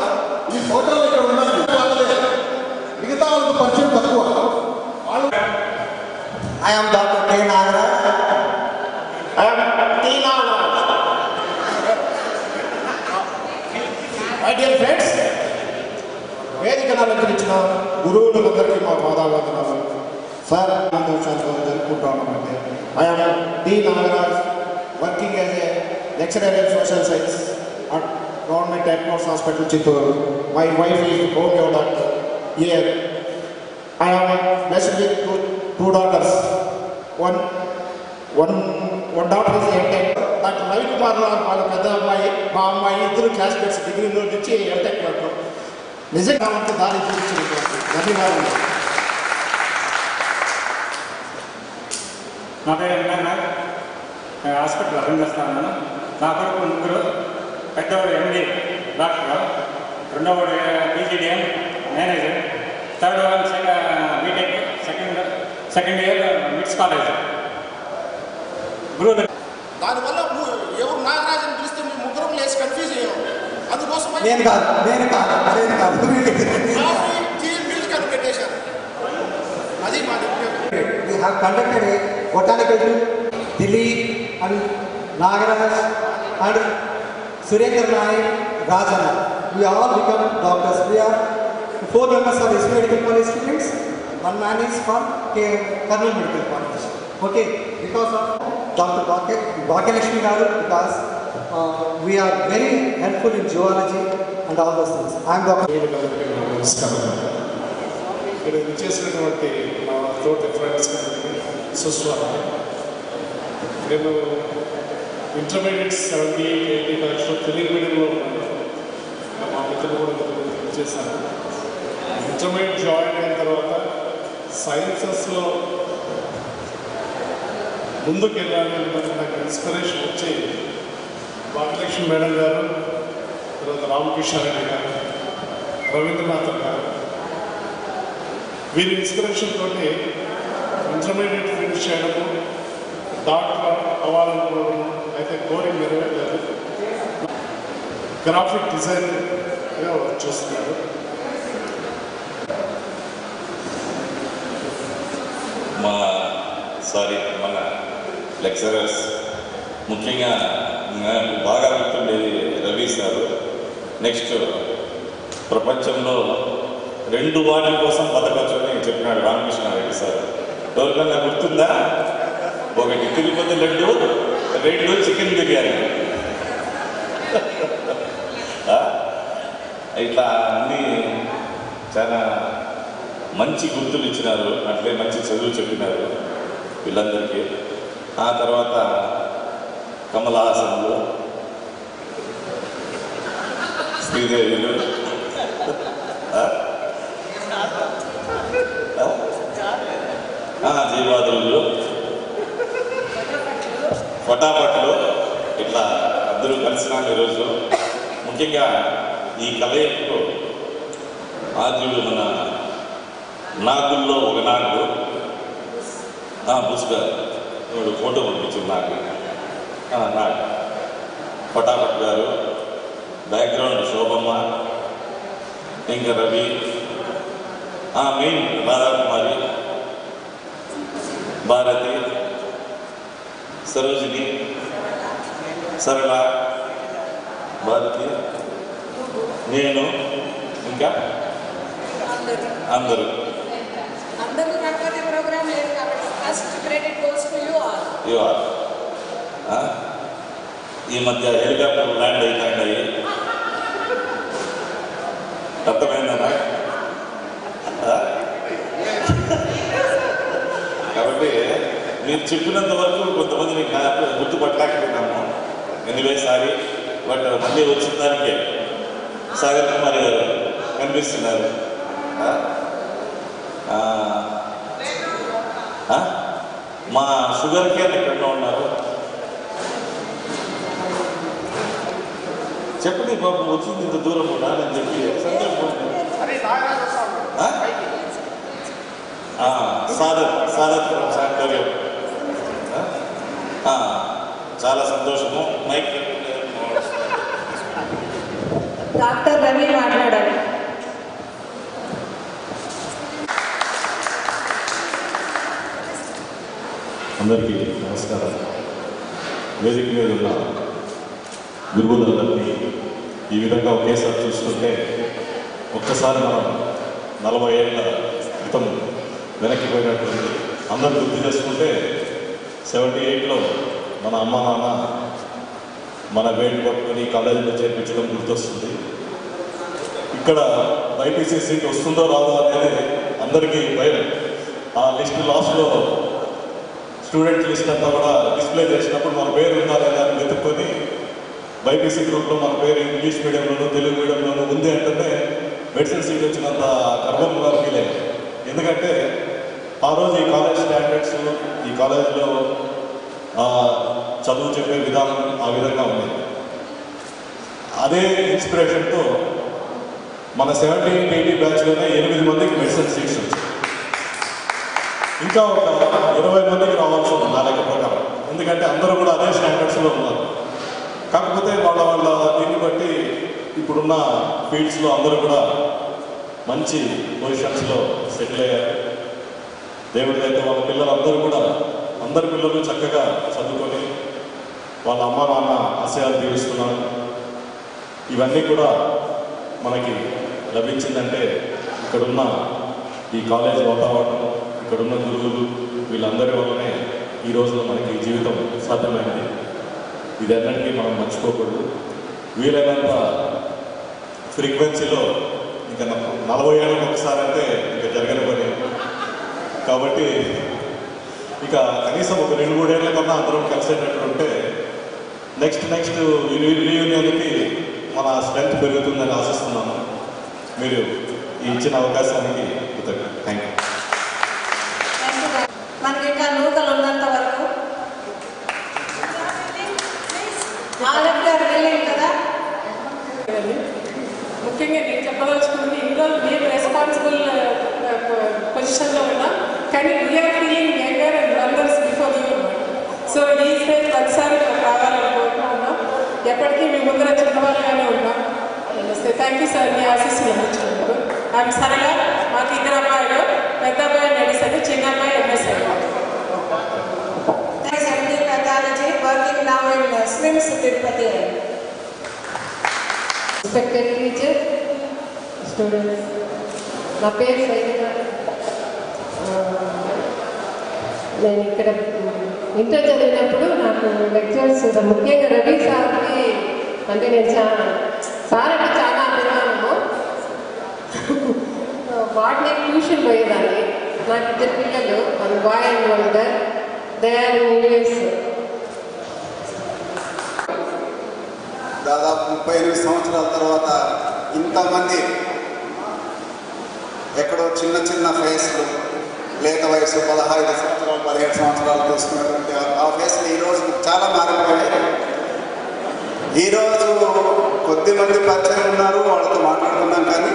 ఈ ఫోటోలు ఇక్కడ ఉన్నారు మిగతా వాళ్ళకు పరిచయం తక్కువ వాళ్ళు I am Dr. K. Nagaraj. I am T. Nagaraj. My dear friends వేదిక అలంకరించిన గురువులందరికీ మా పాదావందనాలు సార్ సంతోషాలతో జరుపుకుంటా ఉన్నామంటే I'm T Nagaraj working as a lecturer in social science at government head hospital Chittoor my wife is homeo doctor year I'm blessed with two two daughters one one one doctor is MTech doctor Ravi Kumar వాళ్ళ పెద్ద అమ్మాయి మా అమ్మాయి ఇద్దరు classmates డిగ్రీలో నుంచి MTech doctor నిజంగా వంటి దారి చూపించినటువంటి ధన్యవాదాలు. నా పేరు ఎంఎన్ నేను హాస్పిటల్ రన్ చేస్తాను నా కొరకు ముగ్గురు పెద్దవాడు MD doctor. రెండవవాడు PGDM manager. Third one BTech second second year mids college. గురువు దానివల్ల ఎవరు నాగరాజన్ పిలిస్తే మీ ముగ్గురం లేచి కన్ఫ్యూజ్ అయ్యాం. అందుకోసం నేను కాదు నేను కాదు నేను కాదు. బిల్డ్ కను పెట్టేశారు. అది మా have conducted a botanical tour. Dilip and Nagaraj and Surendra Naik, Rajana. We all become doctors. We are four members of SB Medical College students. One man is from K- Karnal Medical College. Okay, because of Dr. Bhakya Bhagyalakshmi Garu, because uh, we are very helpful in zoology and all those things. I am Dr. నమస్కారం ఇక్కడ విచ్చేసినటువంటి మా తోటి friends సుస్వాగతం నేను intermediate seventy eighty ఫైవ్స్లో తెలుగు మీడియంలో మా మిత్రులు కూడా చేశాను ఇంటర్మీడియట్ జాయిన్ అయిన తర్వాత సైన్సెస్లో ముందుకు వెళ్ళాలని నాకు ఇన్స్పిరేషన్ వచ్చి భాగ్యలక్ష్మి మేడం గారు తర్వాత రామకృష్ణ రెడ్డి గారు రవీంద్రనాథ్ గారు. వీరి ఇన్స్పిరేషన్ తోటి ఇంటర్మీడియట్ ఫినిష్ చేయడము డాక్టర్ అయితే కోరిక నెరవేరలేదు గ్రాఫిక్ డిజైన్ వర్క్ చేస్తున్నారు. మా సారీ మన లెక్చరర్స్ ముఖ్యంగా నాకు బాగా గుర్తుండేది రవి సారు. నెక్స్ట్ ప్రపంచంలో రెండు వాటి కోసం బతకచ్చు అని చెప్పినాడు రామకృష్ణారెడ్డి సార్. ఎవరికన్నా గుర్తుందా? ఒకటి తిరుపతి లడ్డు రెండు చికెన్ బిర్యానీ. ఇట్లా అన్నీ చాలా మంచి గుర్తులు ఇచ్చినారు. అట్లే మంచి చదువు చెప్పినారు వీళ్ళందరికీ. ఆ తర్వాత కమలహాసన్లు శ్రీదేవిలో ఆ? ఆ, ఫటాఫట్లో ఇట్లా అందరూ కలిసినాం ఈరోజు. ముఖ్యంగా ఈ కలయికకు ఆద్యుడు మన నాగుల్లో ఒక నాగు. ఆ, బుసుగా వాడు ఫోటో పంపించింది నాకు. నాకు ఫటాఫట్ గారు బ్యాక్గ్రౌండ్ శోభమ్మ ఇంకా రవి మెయిన్ రాధాకుమారి భారతి సరోజిని సరళ భారతి నేను ఇంకా? అందరూ. అందరూ రాకపోతే ప్రోగ్రామ్ లేదు కాబట్టి first credit goes to you all you are ఆ? ఈ మధ్య హెలికాప్టర్ ల్యాండ్ అయిపోయినాయి అర్థమైందన్నా ఆ? కాబట్టి మీరు చెప్పినంత వరకు కొంతమంది మీకు గుర్తుపట్టలేకపోయినాము ఎనివే సారీ. బట్ మళ్ళీ వచ్చిన దానికే. సాగర్ కుమార్ గారు కనిపిస్తున్నారు. మా షుగర్ కేర్ ఎక్కడ ఉన్నారు. చెప్పండి బాబు వచ్చింది ఇంత దూరం రానని చెప్పి సంతోషం సాదత్ సాదత్ ఫ్రమ్ చాలా సంతోషము. మైక్ డాక్టర్ రవి మాట్లాడాలి. అందరికీ నమస్కారం. వేదిక మీద ఉన్న గురువులందరినీ ఈ విధంగా ఒకేసారి చూస్తుంటే ఒక్కసారి మనం నలభై ఏళ్ళ క్రితం వెనక్కి పోయినటువంటి అందరూ గుర్తు చేసుకుంటే సెవెంటీ ఎయిట్లో మన అమ్మ నాన్న మన వేడి పట్టుకొని కాలేజీలో చేర్పించడం గుర్తొస్తుంది. ఇక్కడ బైపీసీ సీట్ వస్తుందో రాదో అనేది అందరికీ భయం. ఆ లిస్ట్ లాస్ట్లో స్టూడెంట్ లిస్ట్ అంతా కూడా డిస్ప్లే చేసినప్పుడు మన పేరు ఉందా లేదా అని వెతుక్కొని బైపీసీ గ్రూప్లో మన పేరు ఇంగ్లీష్ మీడియంలోనూ తెలుగు మీడియంలోనూ ఉంది అంటేనే మెడిసిన్ సీట్ వచ్చినంత గర్వంగా ఫీల్ లేదు ఎందుకంటే ఆ రోజు ఈ కాలేజ్ స్టాండర్డ్స్ ఈ కాలేజ్లో చదువు చెప్పే విధానం ఆ విధంగా ఉంది. అదే ఇన్స్పిరేషన్తో మన సెవెంటీ ఎయిటీ బ్యాచ్లోనే ఎనిమిది మందికి మెడిసిన్ సీట్స్ వచ్చాయి. ఇంకా ఒక ఇరవై మందికి రావాల్సి ఉంది నా లెక్క ప్రకారం. ఎందుకంటే అందరూ కూడా అదే స్టాండర్డ్స్లో ఉన్నారు. కాకపోతే వాళ్ళ వాళ్ళ దీన్ని బట్టి ఇప్పుడున్న ఫీల్డ్స్లో అందరూ కూడా మంచి పొజిషన్స్లో సెటిల్ అయ్యారు. దేవుడి దగ్గర వాళ్ళ పిల్లలందరూ కూడా అందరి పిల్లలు చక్కగా చదువుకొని వాళ్ళ అమ్మ నాన్న ఆశయాలు తీరుస్తున్నారు. ఇవన్నీ కూడా మనకి లభించిందంటే ఇక్కడున్న ఈ కాలేజ్ వాతావరణం ఇక్కడున్న గురువులు వీళ్ళందరి వల్లనే ఈ రోజున మనకి ఈ జీవితం సాధ్యమైనది ఇది మనం మర్చిపోకూడదు. వీలైనంత ఫ్రీక్వెన్సీలో ఇంకా నలభై ఏళ్ళకి ఒకసారి అంటే ఇంకా జరగని పని కాబట్టి ఇక కనీసం ఒక రెండు మూడేళ్ళ కన్నా అందరం కలిసేటట్టు ఉంటే నెక్స్ట్ నెక్స్ట్ రీయూనియన్కి మన స్ట్రెంత్ పెరుగుతుందని ఆశిస్తున్నాను మీరు ఇచ్చిన అవకాశానికి కృతజ్ఞత థ్యాంక్ యూ మనకి ఇంకా నూకలు ఉన్నంత వరకు. కదా? ముఖ్యంగా నేను చెప్పదలుచుకుంది ఇందులో మీరు రెస్పాన్సిబుల్ పొజిషన్లో uh, కానీ we're feeling younger and rangers before you so ఈ స్టేజ్ ప్రతిసారి మాకు రావాలని కోరుకుంటున్నాం ఎప్పటికీ మీ ముందర చిన్నవాళ్ళుగానే ఉన్నాం. నమస్తే. థ్యాంక్ యూ సార్ మీ ఆశీస్సులు అందించుకున్నారు ఐఎమ్ సరళ మాకు ఇద్దరు అమ్మాయిలు. పెద్ద అబ్బాయి మెడిసిన్ చిన్న అమ్మాయి MSI MD pathology working now in SVIMS Tirupati respected teacher students నా పేరు సైనిక నేను ఇక్కడ ఇంటర్ చదివినప్పుడు నాకు లెక్చర్స్ ముఖ్యంగా రవి సార్కి అంటే నేను చాలా సార్ అంటే చాలా అభిమానము. వాటిని ట్యూషన్ పోయేదాన్ని. నాకు ఇద్దరు పిల్లలు one boy and one girl they are దాదాపు ముప్పై ఎనిమిది సంవత్సరాల తర్వాత ఇంతమంది ఎక్కడో చిన్న చిన్న ఫేస్లు లేత వయసు పదహైదు సంవత్సరాలు పదిహేడు సంవత్సరాలు తీసుకున్నటువంటి ఆ- ఫేస్లు ఈరోజు చాలా మారిపోయాయి ఈరోజు కొద్ది మంది పరిచయం ఉన్నారు వాళ్ళతో మాట్లాడుతున్నాం కానీ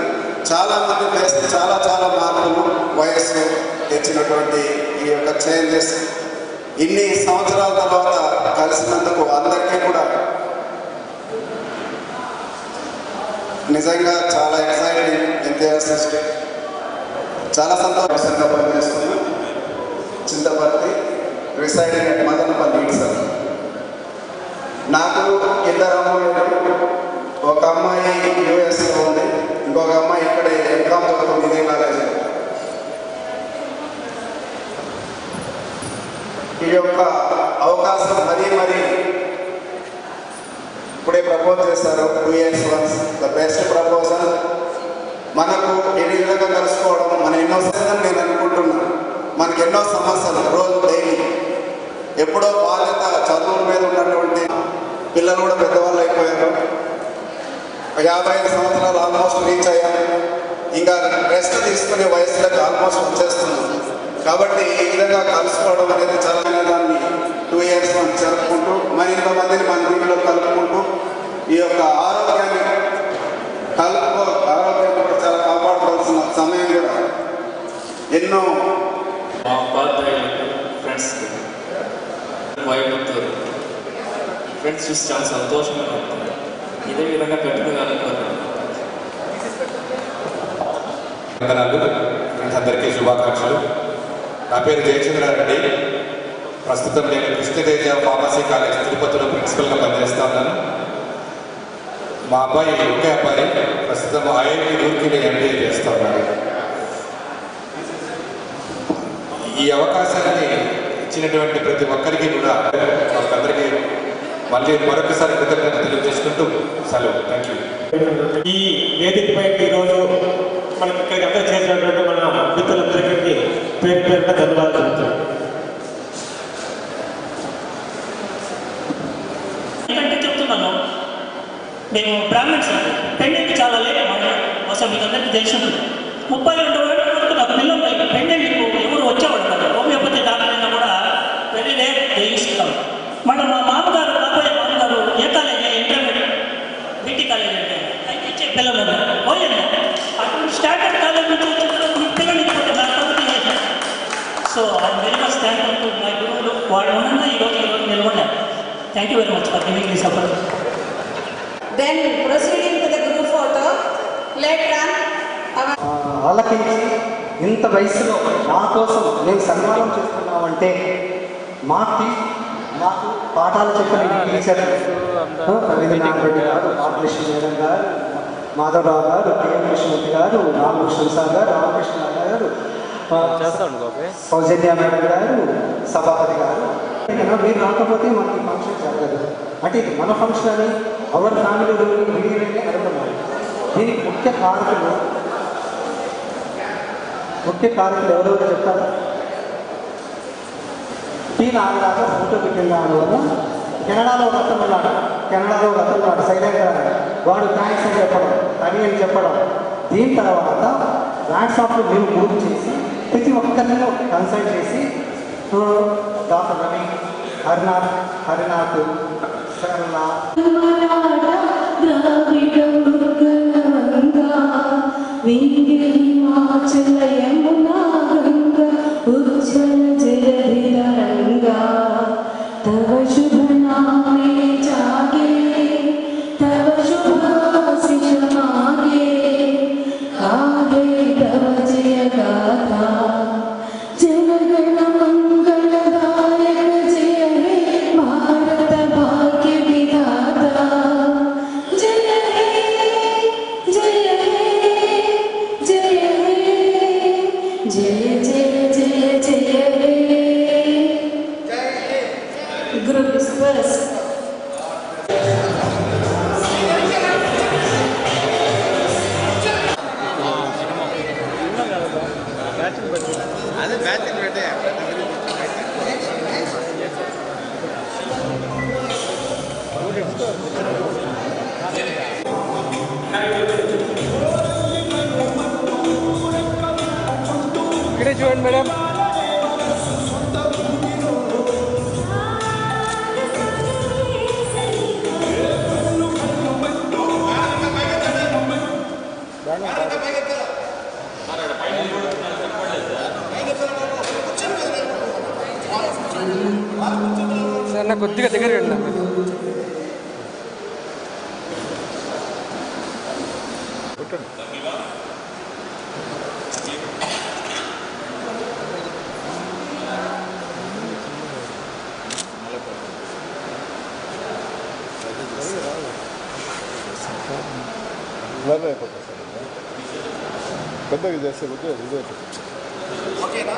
చాలా మంది ఫేస్ చాలా చాలా మార్పులు వయస్సు తెచ్చినటువంటి ఈ యొక్క చేంజెస్ ఇన్ని సంవత్సరాల తర్వాత కలిసినందుకు అందరికీ కూడా నిజంగా చాలా ఎక్సైటింగ్ ఎంతయాసిస్టిక్ చాలా సంతోషంగా పనిచేస్తున్నా Chintaparthi residing at Madanapalle sir. నాకు ఇద్దరు అమ్మాయిలు ఒక అమ్మాయి యూఎస్లో ఉంది. ఇంకొక అమ్మాయి ఇక్కడే ఎంకామ్ చదువుతుంది ఇదే కాలేజీలో యొక్క అవకాశం మరీ మరీ ఇప్పుడే ప్రపోజ్ చేస్తారు two years once the best proposal మనకు ఈ కలుసుకోవడం మన ఎన్నో సమస్యలు నేను అనుకుంటున్నాను మనకు ఎన్నో సమస్యలు రోజు డైలీ ఎప్పుడో బాధ్యత చదువుల మీద ఉన్నటువంటి పిల్లలు కూడా పెద్దవాళ్ళు అయిపోయారు. యాభై ఐదు సంవత్సరాలు ఆల్మోస్ట్ రీచ్ అయ్యారు. ఇంకా రెస్ట్ తీసుకునే వయసులోకి ఆల్మోస్ట్ వచ్చేస్తున్నాను కాబట్టి ఈ విధంగా కలుసుకోవడం అనేది చాలా దాన్ని టూ ఇయర్స్ మనం జరుపుకుంటూ మరింత మందిని మన దీంట్లో కలుపుకుంటూ ఈ యొక్క ఆరోగ్యాన్ని కలుపు ఆరోగ్యం కూడా చాలా కాపాడుకోవాల్సిన సమయం కూడా ఎన్నో మా ఉపాధ్యాయులకు ఫ్రెండ్స్ వైపుతో ఫ్రెండ్స్ చూసి చాలా సంతోషంగా ఉంటుంది ఇదే విధంగా పెట్టుకోగలుగుతారు వందనాలు ఫ్రెండ్స్ అందరికీ శుభాకాంక్షలు. నా పేరు జయచంద్రారెడ్డి ప్రస్తుతం నేను కృష్ణతేజ ఫార్మసీ కాలేజ్ తిరుపతిలో ప్రిన్సిపల్గా పనిచేస్తా ఉన్నాను. మా అబ్బాయి ఒకే అబ్బాయి. ప్రస్తుతం ఐఐటి రూర్కీలో ఎంబీఏ చేస్తా ఉన్నాడు. ఈ అవకాశాన్ని ఇచ్చినటువంటి ప్రతి ఒక్కరికి కూడా వాళ్ళందరికీ మళ్ళీ మరొకసారి కృతజ్ఞత తెలియజేసుకుంటూ సెలవు. థ్యాంక్ యూ ఈ వేదికపై ఈరోజు మనకి ఇక్కడికి అంతా చేసినటువంటి మన మిత్రులందరికీ పేరు పేరున ధన్యవాదాలు ఎందుకంటే చెప్తున్నాను. మేము బ్రాహ్మణ్స్ పెండెంట్ చాలా లేదు మన అసలు మీకు అందరికీ తెలిసి ఉంటుంది ముప్పై రెండు వేల వరకు నాకు పిల్లలు పెండెంట్ ఎవరు వచ్చేవాడు కదా హోమియోపతి డాక్టర్ అయినా కూడా వెరీ రేర్ చేయిస్తాం మన మా మామగారు కాబోయే మామగారు ఏ కాలేజీ ఇంటర్మీడియట్ బీటీ కాలేజ్ అంటే అయితే ఇచ్చే పిల్లలు ఉన్నారు. పోయండి అటువంటి స్టాండర్డ్ కాలేజ్ నుంచి వచ్చిన మీ పిల్లలు ఇచ్చిపోతే నాకు కాబట్టి so I very much thank to my గురువులు వాళ్ళు ఉండగా ఈరోజు ఈరోజు నిలబడ్డారు you very much for giving me support Then proceeding to the group photo, later on, our ఆలకించి ఇంత వయసులో మా కోసం మేము సన్మానం చేస్తున్నామంటే మా టీ మాకు పాఠాలు చెప్పిన టీచర్. బాలకృష్ణ మేడం గారు మాధవరావు గారు పిఎం కృష్ణమూర్తి గారు రామకృష్ణ సార్ గారు రామకృష్ణ గారు సౌజన్య మేడం గారు సభాపతి గారు ఇక్కడ మీరు రాకపోతే మాకు ఫంక్షన్ జరగదు. అంటే ఇది మన ఫంక్షన్ అని అవర్ ఫ్యామిలీ విడియని అడుగుతున్నారు దీనికి ముఖ్య కారకులు ముఖ్య కారకులు ఎవరెవరు చెప్తారు? టీ నాగరాజ ఫోటో పెట్టిందాని వల్ల కెనడాలో ఒక అతను ఉన్నాడు. కెనడాలో ఒక అతను ఉన్నాడు సైలెంట్ వాడు థ్యాంక్స్ అని చెప్పడం అని అని చెప్పడం. దీని తర్వాత వాట్సాప్లో మేము గ్రూప్ చేసి ప్రతి ఒక్కరిని కన్సల్ట్ చేసి ఆ, డాక్టర్ రవి హరినాథ్ హరినాథ్ సరళ అదే బ్యాచ్ పెట్టే ఇక్కడే చూడండి కొద్దిగా దగ్గర రండి బ్లర్ అయిపోతుంది సార్ పెద్దగా చేస్తే కొద్దిగా ఇది అయిపోతుంది ఓకేనా